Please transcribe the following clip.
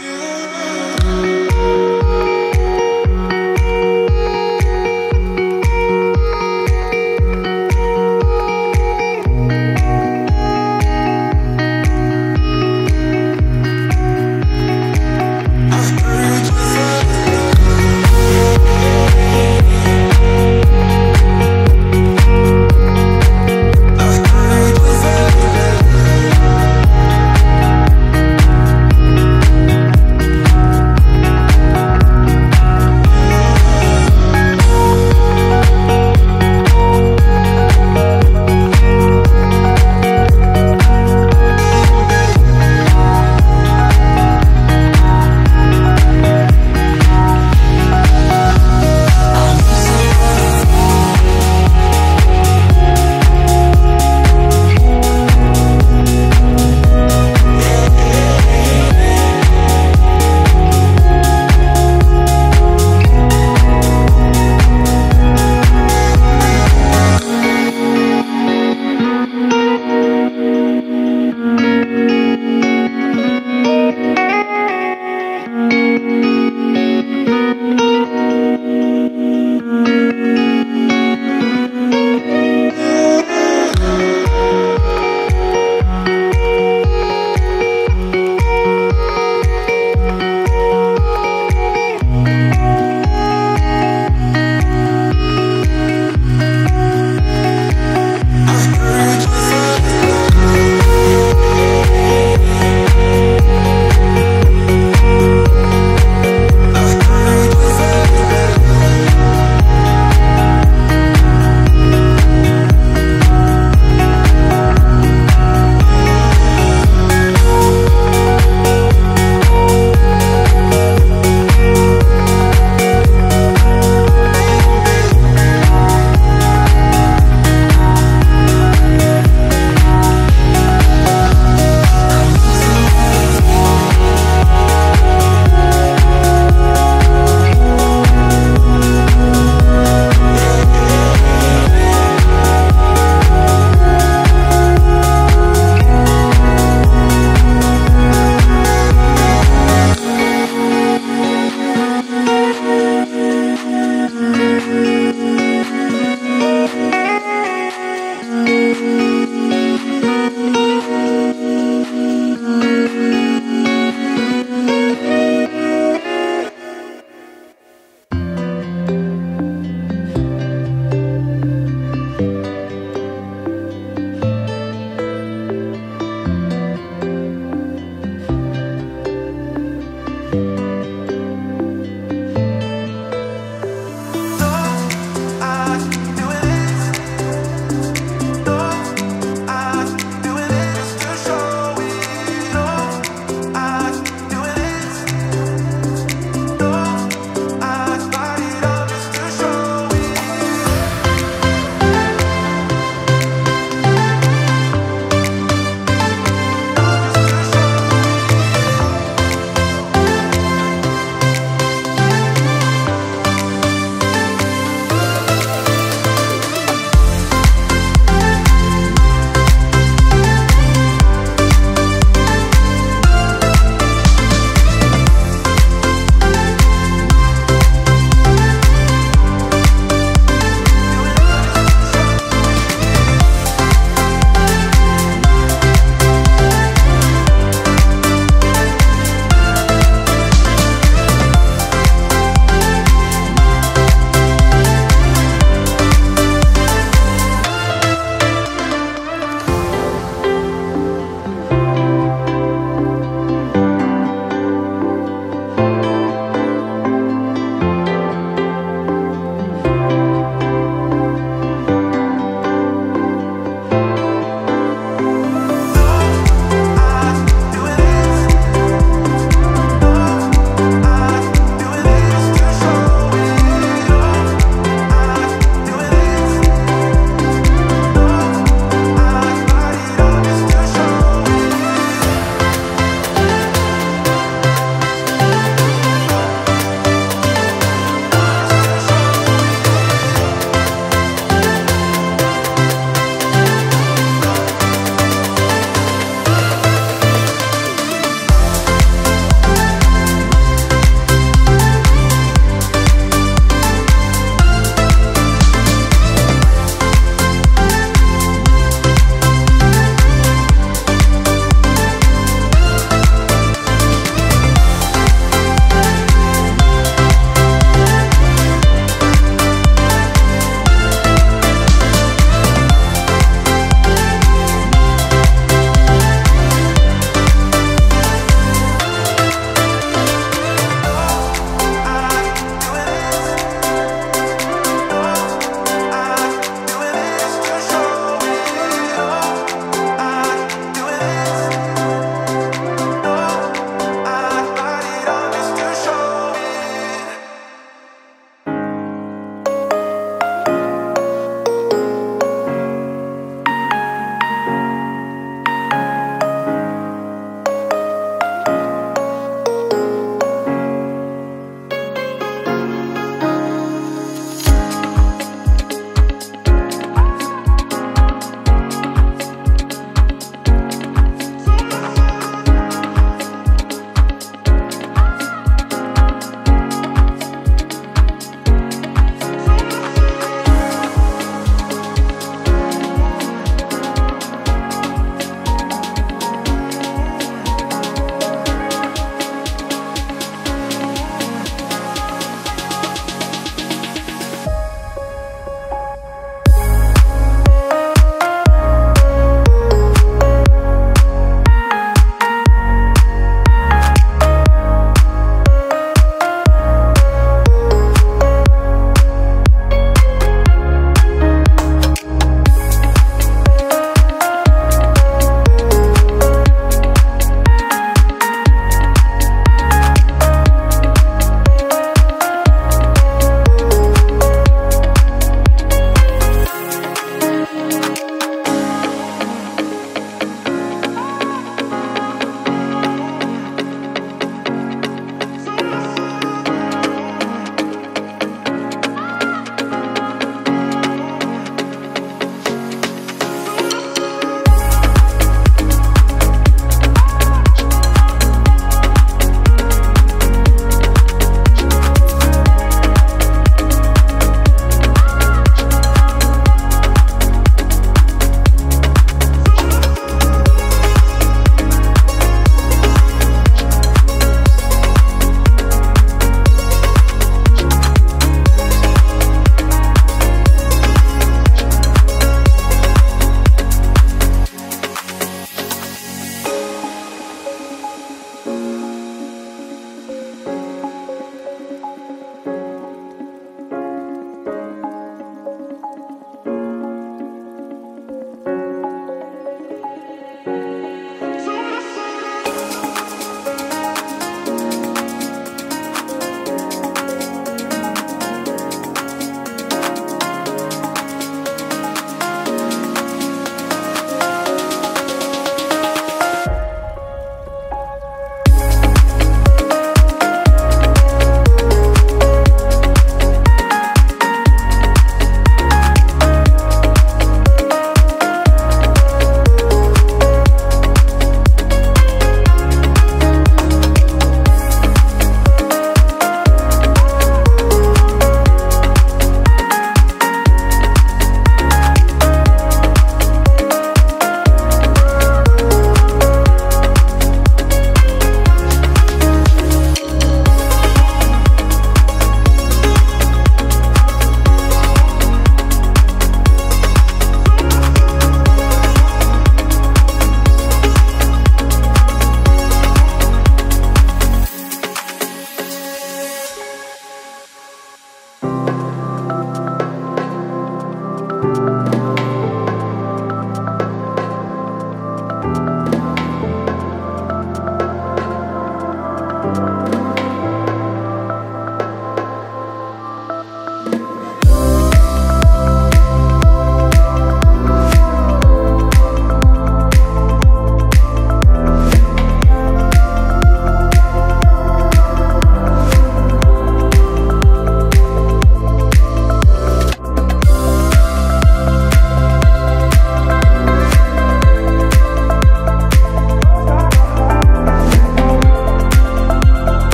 Yeah.